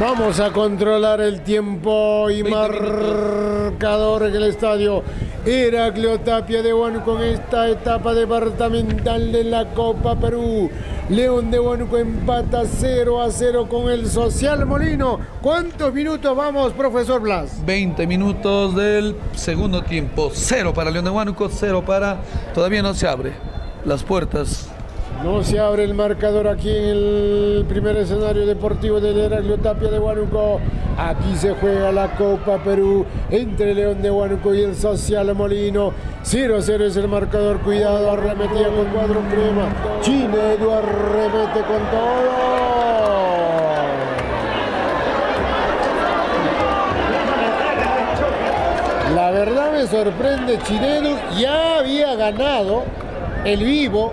Vamos a controlar el tiempo y marcador en el estadio. Heraclio Tapia de Huánuco con esta etapa departamental de la Copa Perú. León de Huánuco empata 0 a 0 con el Social Molino. ¿Cuántos minutos vamos, profesor Blas? 20 minutos del segundo tiempo. 0 para León de Huánuco, 0 para... Todavía no se abre las puertas no se abre el marcador aquí en el primer escenario deportivo del Heraclio Tapia de Huánuco. Aquí se juega la Copa Perú entre León de Huánuco y el Social Molino. 0-0 es el marcador. Cuidado, arremetía con cuadro crema. Chinedu arremete con todo. La verdad me sorprende, Chinedu ya había ganado el vivo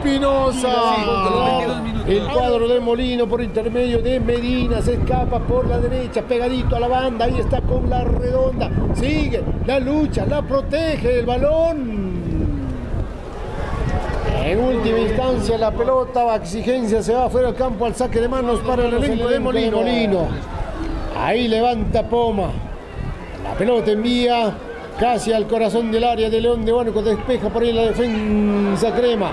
Espinosa. El cuadro de Molino por intermedio de Medina se escapa por la derecha, pegadito a la banda. Ahí está con la redonda. Sigue la lucha, la protege el balón. En última instancia la pelota, exigencia, se va fuera del campo al saque de manos para el elenco de Molino. Ahí levanta Poma. La pelota envía casi al corazón del área de León de Huánuco. Despeja por ahí la defensa crema.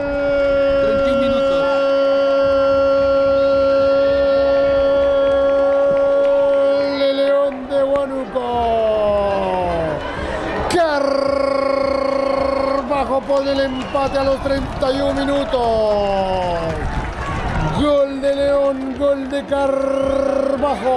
pone el empate a los 31 minutos. Gol de León, gol de Carbajo.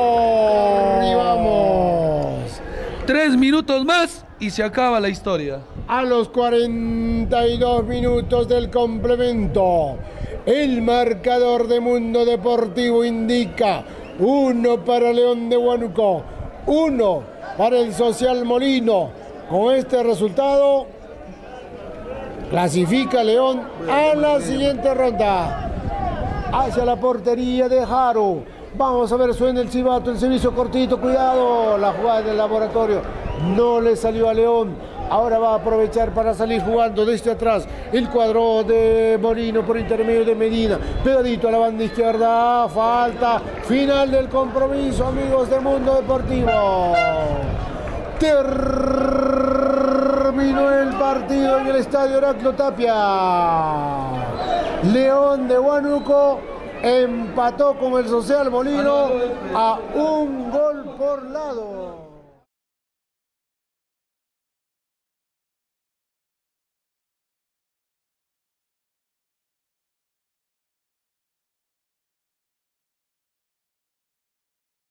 Y vamos. Tres minutos más y se acaba la historia. A los 42 minutos del complemento, el marcador de Mundo Deportivo indica uno para León de Huánuco, uno para el Social Molino. Con este resultado, clasifica León a la siguiente ronda. Hacia la portería de Jaro. Vamos a ver, suena el cibato, el servicio cortito, cuidado. La jugada del laboratorio no le salió a León. Ahora va a aprovechar para salir jugando desde atrás el cuadro de Molino por intermedio de Medina. Pegadito a la banda izquierda. Falta. Final del compromiso, amigos de Mundo Deportivo. El partido en el estadio Heraclo Tapia. León de Huánuco empató con el Social Molino a un gol por lado.